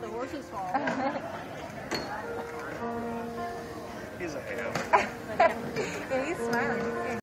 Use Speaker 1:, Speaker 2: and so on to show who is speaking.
Speaker 1: not the horse's fault. He's a ham.